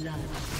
Blood.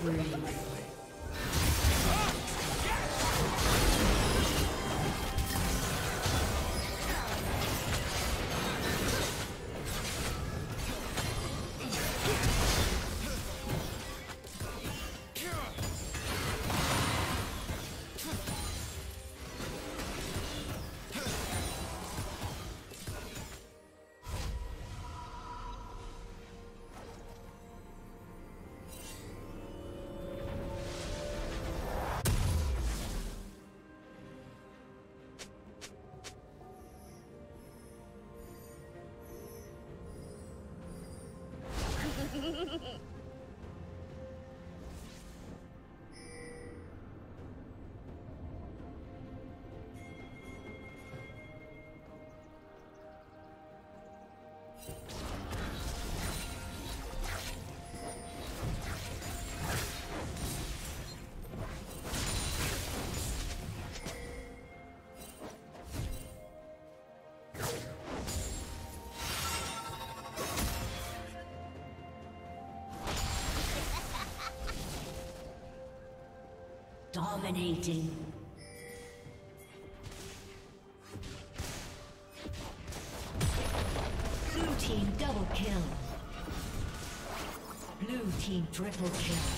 Spree. Dominating. Blue team double kill. Blue team triple kill.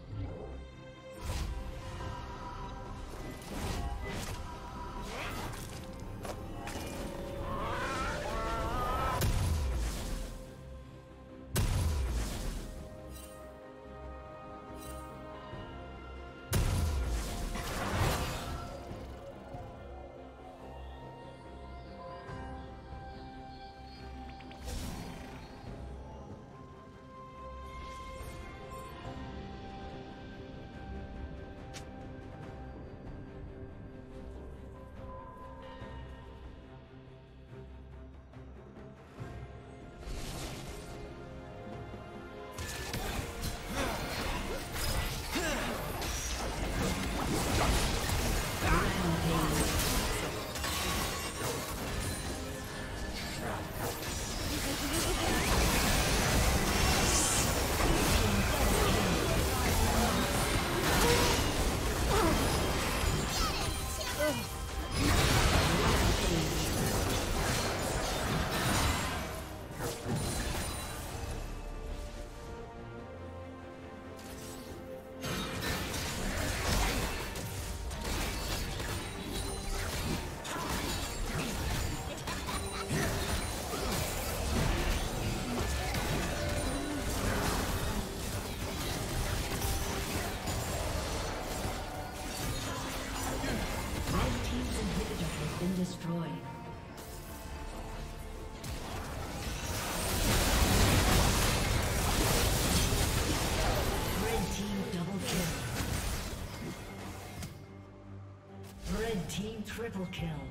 Triple kill.